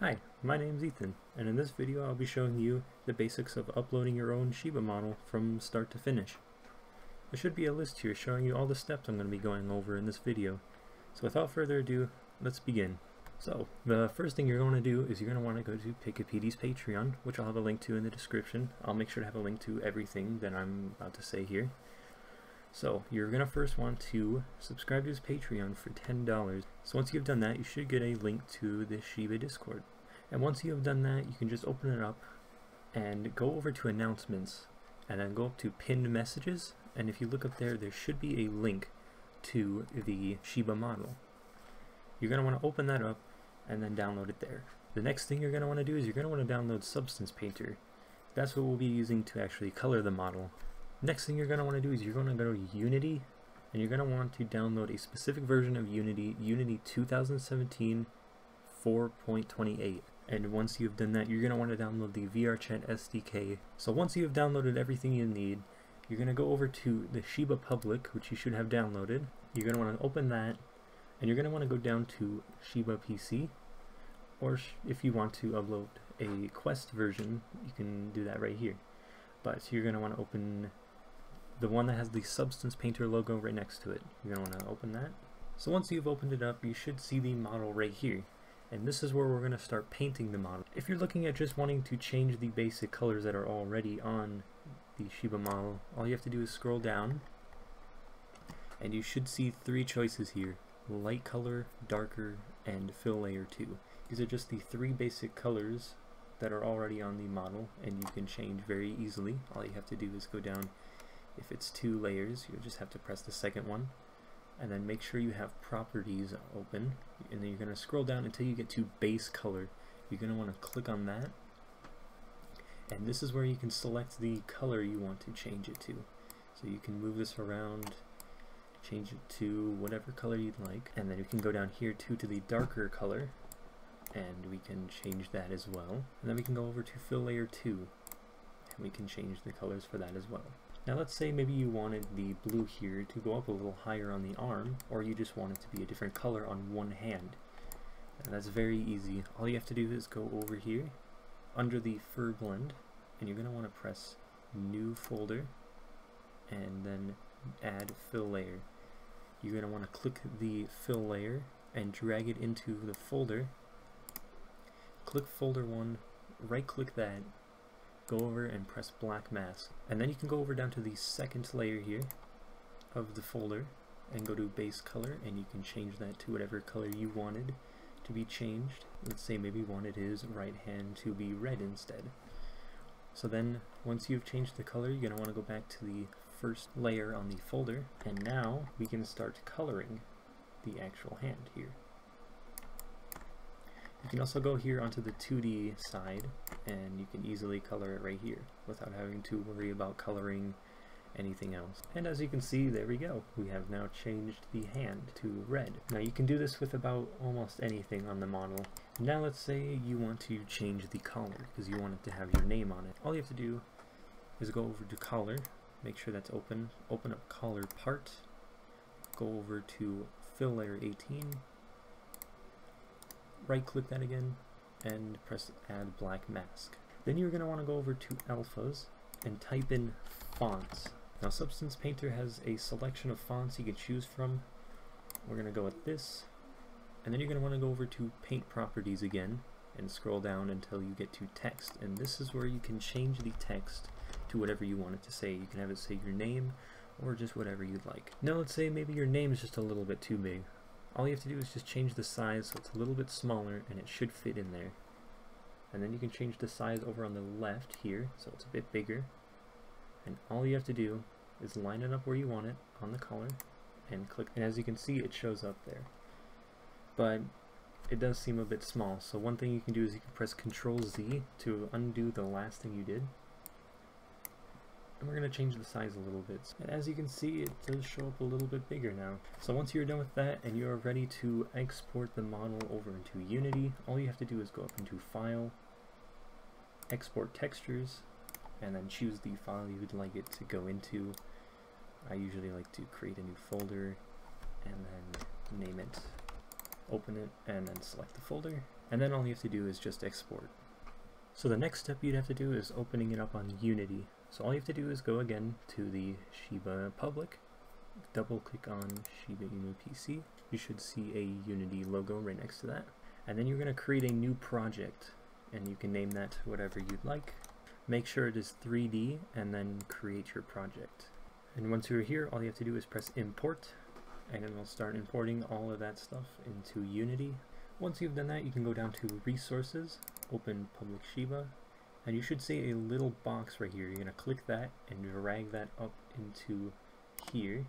Hi, my name's Ethan, and in this video I'll be showing you the basics of uploading your own Shiba model from start to finish. There should be a list here showing you all the steps I'm going to be going over in this video. So without further ado, let's begin. So, the first thing you're going to do is you're going to want to go to PikaPetey's Patreon, which I'll have a link to in the description. I'll make sure to have a link to everything that I'm about to say here. So, you're going to first want to subscribe to his Patreon for $10. So once you've done that, you should get a link to the Shiba Discord. And once you have done that, you can just open it up and go over to announcements and then go up to pinned messages. And if you look up there, there should be a link to the Shiba model. You're going to want to open that up and then download it there. The next thing you're going to want to do is you're going to want to download Substance Painter. That's what we'll be using to actually color the model. Next thing you're going to want to do is you're going to go to Unity and you're going to want to download a specific version of Unity, Unity 2017 4.28. And once you've done that, you're going to want to download the VRChat SDK. So once you've downloaded everything you need, you're going to go over to the Shiba Public, which you should have downloaded. You're going to want to open that, and you're going to want to go down to Shiba PC, or if you want to upload a Quest version, you can do that right here. But you're going to want to open the one that has the Substance Painter logo right next to it. You're going to want to open that. So once you've opened it up, you should see the model right here. And this is where we're going to start painting the model. If you're looking at just wanting to change the basic colors that are already on the Shiba model, all you have to do is scroll down and you should see three choices here. Light color, darker, and fill layer 2. These are just the three basic colors that are already on the model and you can change very easily. All you have to do is go down, if it's two layers, you'll just have to press the second one. And then make sure you have properties open. And then you're going to scroll down until you get to base color. You're going to want to click on that. And this is where you can select the color you want to change it to. So you can move this around change it to whatever color you'd like. And then you can go down here too to the darker color. And we can change that as well. And then we can go over to fill layer 2 and we can change the colors for that as well now let's say maybe you wanted the blue here to go up a little higher on the arm, or you just want it to be a different color on one hand. And that's very easy. All you have to do is go over here, under the fur blend, and you're going to want to press new folder, and then add fill layer. You're going to want to click the fill layer and drag it into the folder. Click folder 1, right click that, go over and press black mask. And then you can go over down to the second layer here of the folder and go to base color and you can change that to whatever color you wanted to be changed. Let's say maybe wanted his right hand to be red instead. So then once you've changed the color you're going to want to go back to the first layer on the folder. And now we can start coloring the actual hand here you can also go here onto the 2D side and you can easily color it right here without having to worry about coloring anything else. And as you can see, there we go. We have now changed the hand to red. Now you can do this with about almost anything on the model. Now let's say you want to change the collar because you want it to have your name on it. All you have to do is go over to collar, make sure that's open, open up collar part, go over to fill layer 18, right click that again and press add black mask. Then you're going to want to go over to alphas and type in fonts. Now Substance Painter has a selection of fonts you can choose from. We're going to go with this and then you're going to want to go over to paint properties again and scroll down until you get to text and this is where you can change the text to whatever you want it to say. You can have it say your name or just whatever you'd like. Now let's say maybe your name is just a little bit too big all you have to do is just change the size so it's a little bit smaller and it should fit in there. And then you can change the size over on the left here so it's a bit bigger. And all you have to do is line it up where you want it on the color and click. And as you can see, it shows up there. But it does seem a bit small. So one thing you can do is you can press Control Z to undo the last thing you did and we're going to change the size a little bit. And as you can see, it does show up a little bit bigger now. So once you're done with that and you're ready to export the model over into Unity, all you have to do is go up into File, Export Textures, and then choose the file you would like it to go into. I usually like to create a new folder and then name it, open it, and then select the folder, And then all you have to do is just export. So the next step you'd have to do is opening it up on Unity. So all you have to do is go again to the Shiba public, double click on Shiba Inu PC. You should see a Unity logo right next to that. And then you're going to create a new project and you can name that whatever you'd like. Make sure it is 3D and then create your project. And once you're here, all you have to do is press import and it will start importing all of that stuff into Unity. Once you've done that, you can go down to resources, open public Shiba, and you should see a little box right here. You're going to click that and drag that up into here.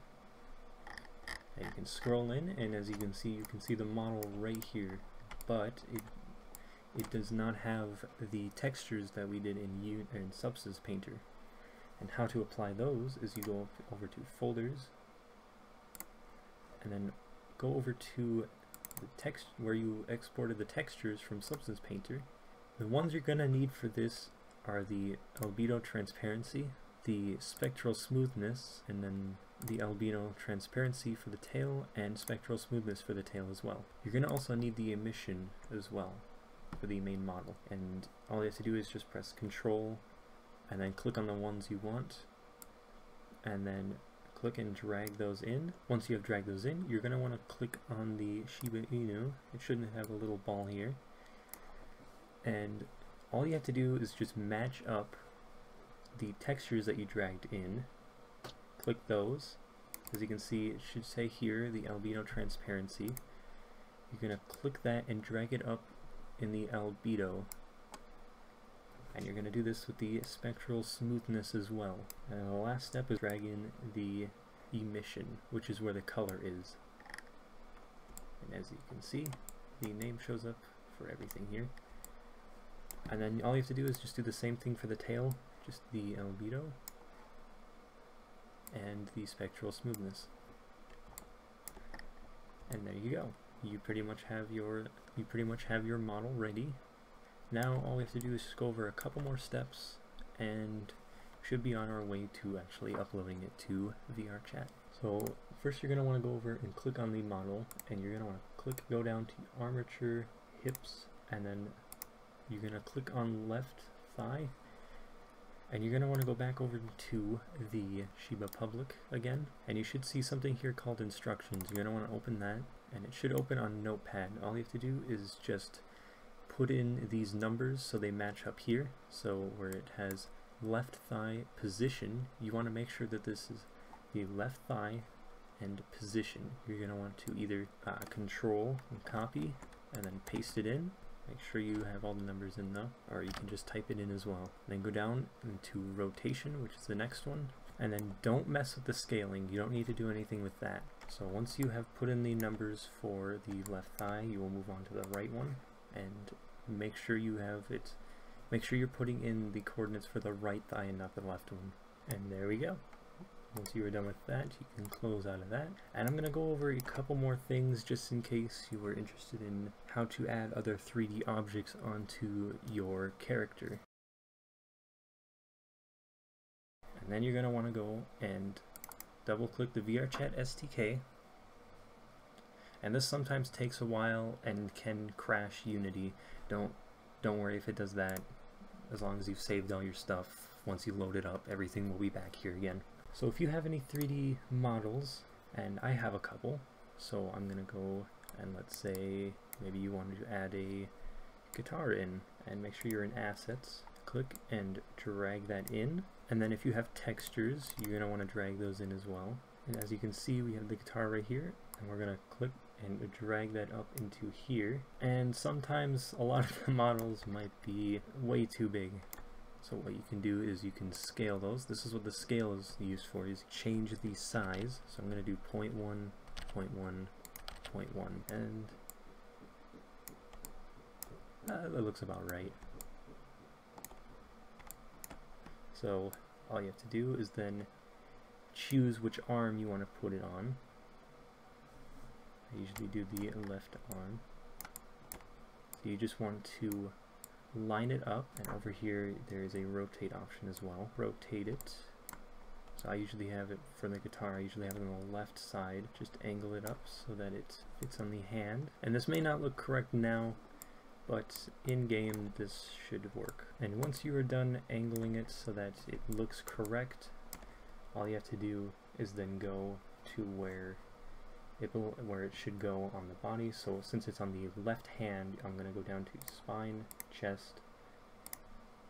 And you can scroll in, and as you can see, you can see the model right here, but it it does not have the textures that we did in, U in Substance Painter. And how to apply those is you go over to folders, and then go over to the text where you exported the textures from Substance Painter. The ones you're going to need for this are the albedo transparency, the spectral smoothness, and then the albedo transparency for the tail and spectral smoothness for the tail as well. You're going to also need the emission as well for the main model and all you have to do is just press control and then click on the ones you want and then click and drag those in. Once you have dragged those in, you're going to want to click on the Shiba Inu. It shouldn't have a little ball here. And all you have to do is just match up the textures that you dragged in. Click those. As you can see, it should say here, the albedo transparency. You're going to click that and drag it up in the albedo and you're going to do this with the spectral smoothness as well. And the last step is dragging the emission, which is where the color is. And as you can see, the name shows up for everything here. And then all you have to do is just do the same thing for the tail, just the albedo and the spectral smoothness. And there you go. You pretty much have your you pretty much have your model ready now all we have to do is just go over a couple more steps and should be on our way to actually uploading it to VRChat. So first you're going to want to go over and click on the model and you're going to want to click go down to armature hips and then you're going to click on left thigh and you're going to want to go back over to the Shiba Public again and you should see something here called instructions. You're going to want to open that and it should open on notepad. All you have to do is just put in these numbers so they match up here. So where it has left thigh position, you want to make sure that this is the left thigh and position. You're going to want to either uh, control and copy and then paste it in. Make sure you have all the numbers in though, or you can just type it in as well. Then go down into rotation, which is the next one. And then don't mess with the scaling. You don't need to do anything with that. So once you have put in the numbers for the left thigh, you will move on to the right one. And make sure you have it make sure you're putting in the coordinates for the right thigh and not the left one and there we go once you are done with that you can close out of that and I'm gonna go over a couple more things just in case you were interested in how to add other 3d objects onto your character and then you're gonna want to go and double click the VRChat SDK and this sometimes takes a while and can crash Unity don't don't worry if it does that. As long as you've saved all your stuff, once you load it up, everything will be back here again. So if you have any 3D models, and I have a couple, so I'm gonna go and let's say maybe you wanted to add a guitar in, and make sure you're in assets, click and drag that in, and then if you have textures, you're gonna want to drag those in as well. And as you can see, we have the guitar right here, and we're gonna click and drag that up into here. And sometimes a lot of the models might be way too big. So what you can do is you can scale those. This is what the scale is used for, is change the size. So I'm going to do 0 0.1, 0 0.1, 0.1, and uh, that looks about right. So all you have to do is then choose which arm you want to put it on. I usually do the left arm. So you just want to line it up and over here there is a rotate option as well. Rotate it. So I usually have it for the guitar, I usually have it on the left side. Just angle it up so that it fits on the hand. And this may not look correct now, but in-game this should work. And once you are done angling it so that it looks correct, all you have to do is then go to where it where it should go on the body. So since it's on the left hand, I'm going to go down to spine, chest,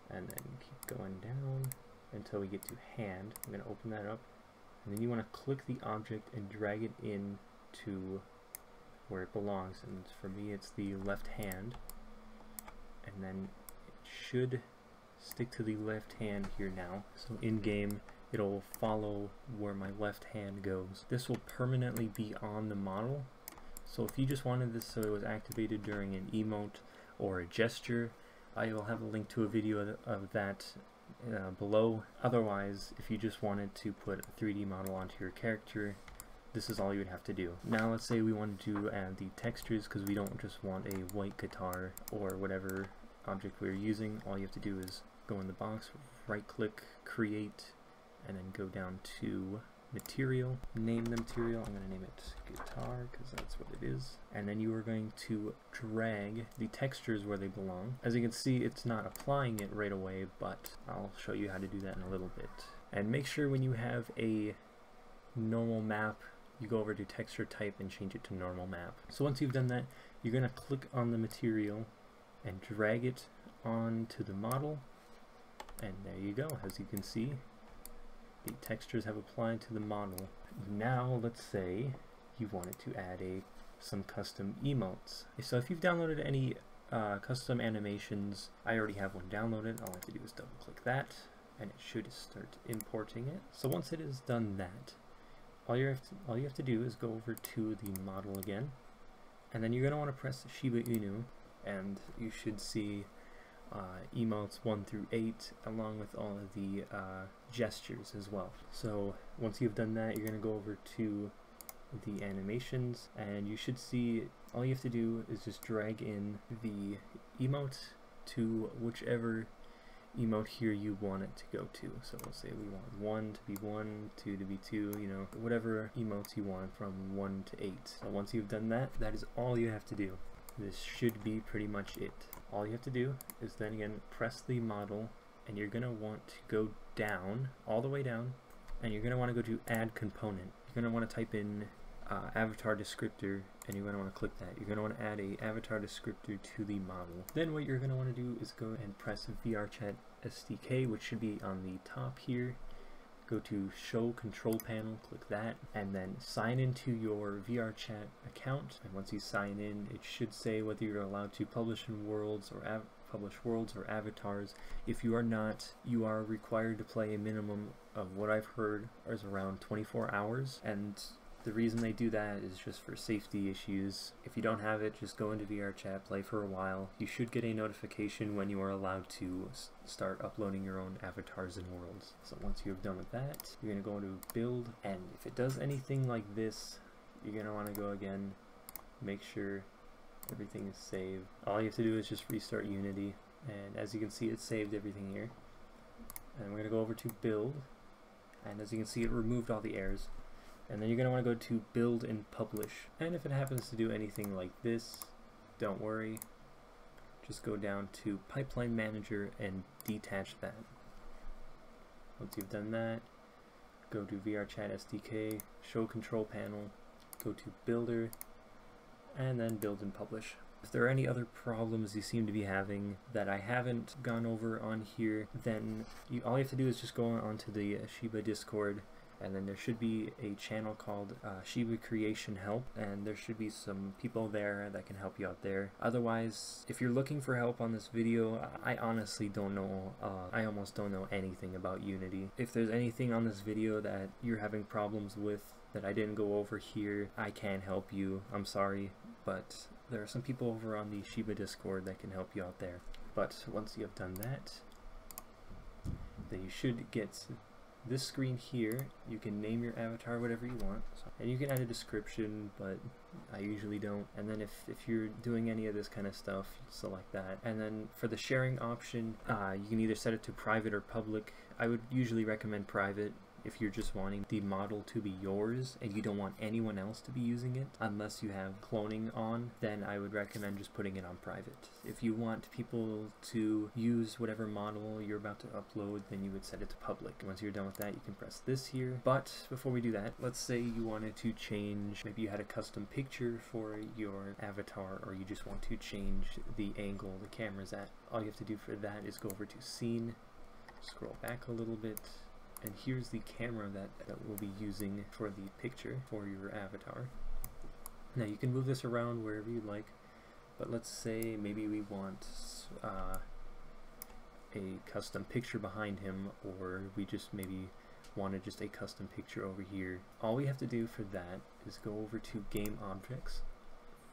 and then keep going down until we get to hand. I'm going to open that up. And then you want to click the object and drag it in to where it belongs. And for me, it's the left hand. And then it should stick to the left hand here now. So in game, it'll follow where my left hand goes. This will permanently be on the model. So if you just wanted this so it was activated during an emote or a gesture, I will have a link to a video of that uh, below. Otherwise, if you just wanted to put a 3D model onto your character, this is all you would have to do. Now let's say we wanted to add the textures because we don't just want a white guitar or whatever object we're using. All you have to do is go in the box, right click, create, and then go down to material, name the material, I'm going to name it guitar because that's what it is, and then you are going to drag the textures where they belong. As you can see it's not applying it right away but I'll show you how to do that in a little bit. And make sure when you have a normal map you go over to texture type and change it to normal map. So once you've done that you're going to click on the material and drag it onto the model and there you go as you can see the textures have applied to the model. Now let's say you wanted to add a some custom emotes. So if you've downloaded any uh, custom animations, I already have one downloaded. All I have to do is double click that and it should start importing it. So once it has done that, all you have to, all you have to do is go over to the model again and then you're going to want to press Shiba Inu and you should see uh, emotes 1 through 8 along with all of the uh, gestures as well. So once you've done that you're going to go over to the animations and you should see all you have to do is just drag in the emote to whichever emote here you want it to go to. So we'll say we want 1 to be 1, 2 to be 2, you know, whatever emotes you want from 1 to 8. So once you've done that, that is all you have to do. This should be pretty much it all you have to do is then again press the model and you're going to want to go down, all the way down, and you're going to want to go to add component. You're going to want to type in uh, avatar descriptor and you're going to want to click that. You're going to want to add a avatar descriptor to the model. Then what you're going to want to do is go and press VRChat SDK which should be on the top here go to show control panel click that and then sign into your VRChat account. And once you sign in it should say whether you're allowed to publish in worlds or publish worlds or avatars. If you are not you are required to play a minimum of what I've heard is around 24 hours and the reason they do that is just for safety issues. If you don't have it, just go into VRChat, play for a while. You should get a notification when you are allowed to start uploading your own avatars and worlds. So once you have done with that, you're going to go into build, and if it does anything like this, you're going to want to go again, make sure everything is saved. All you have to do is just restart Unity, and as you can see, it saved everything here. And we're going to go over to build, and as you can see, it removed all the errors and then you're want to go to build and publish. And if it happens to do anything like this don't worry. Just go down to pipeline manager and detach that. Once you've done that go to VRChat SDK show control panel go to builder and then build and publish. If there are any other problems you seem to be having that I haven't gone over on here, then you, all you have to do is just go on to the uh, Shiba Discord and then there should be a channel called uh, Shiba Creation Help and there should be some people there that can help you out there. Otherwise, if you're looking for help on this video, I honestly don't know, uh, I almost don't know anything about Unity. If there's anything on this video that you're having problems with that I didn't go over here, I can help you. I'm sorry, but there are some people over on the Shiba Discord that can help you out there. But once you have done that, then you should get this screen here, you can name your avatar whatever you want. So, and you can add a description, but I usually don't. And then if, if you're doing any of this kind of stuff, select that. And then for the sharing option, uh, you can either set it to private or public. I would usually recommend private if you're just wanting the model to be yours and you don't want anyone else to be using it unless you have cloning on, then I would recommend just putting it on private. If you want people to use whatever model you're about to upload, then you would set it to public. Once you're done with that, you can press this here. But before we do that, let's say you wanted to change, maybe you had a custom picture for your avatar or you just want to change the angle the camera's at. All you have to do for that is go over to scene, scroll back a little bit, and here's the camera that, that we'll be using for the picture for your avatar. Now you can move this around wherever you like, but let's say maybe we want uh, a custom picture behind him, or we just maybe wanted just a custom picture over here. All we have to do for that is go over to Game Objects,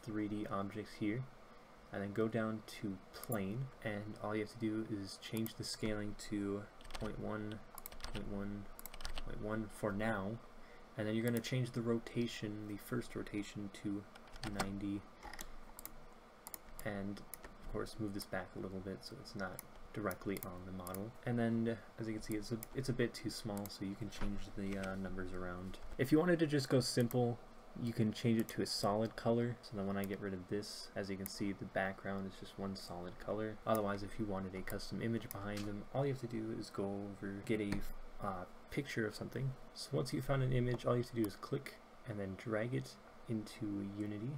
3D Objects here, and then go down to Plane, and all you have to do is change the scaling to 0.1 0.1, for now. And then you're going to change the rotation, the first rotation to 90. And of course move this back a little bit so it's not directly on the model. And then as you can see it's a, it's a bit too small so you can change the uh, numbers around. If you wanted to just go simple you can change it to a solid color so then when I get rid of this as you can see the background is just one solid color otherwise if you wanted a custom image behind them all you have to do is go over get a uh, picture of something. So once you found an image, all you have to do is click and then drag it into Unity.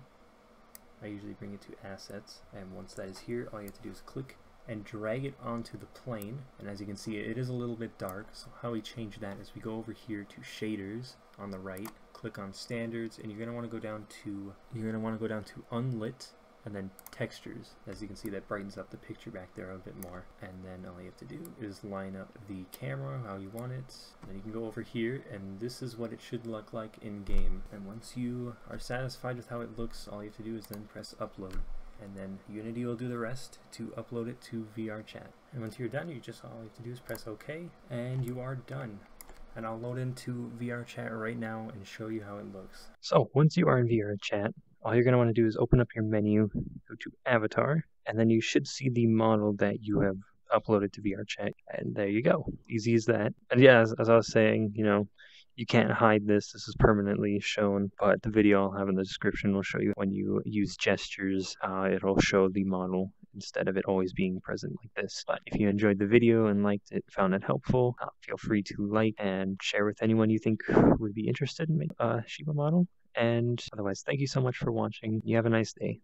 I usually bring it to assets and once that is here all you have to do is click and drag it onto the plane and as you can see it is a little bit dark so how we change that is we go over here to shaders on the right click on standards and you're going to want to go down to you're going to want to go down to unlit and then textures. As you can see that brightens up the picture back there a bit more. And then all you have to do is line up the camera how you want it. Then you can go over here and this is what it should look like in game and once you are satisfied with how it looks all you have to do is then press upload. And then Unity will do the rest to upload it to VRChat and once you're done you just all you have to do is press OK and you are done. And I'll load into VRChat right now and show you how it looks. So once you are in VRChat, all you're going to want to do is open up your menu, go to Avatar, and then you should see the model that you have uploaded to VRChat, and there you go. Easy as that. And yeah, as, as I was saying, you know, you can't hide this. This is permanently shown, but the video I'll have in the description will show you when you use gestures, uh, it'll show the model instead of it always being present like this. But if you enjoyed the video and liked it, found it helpful, uh, feel free to like and share with anyone you think would be interested in making a Shiba model. And otherwise, thank you so much for watching. You have a nice day.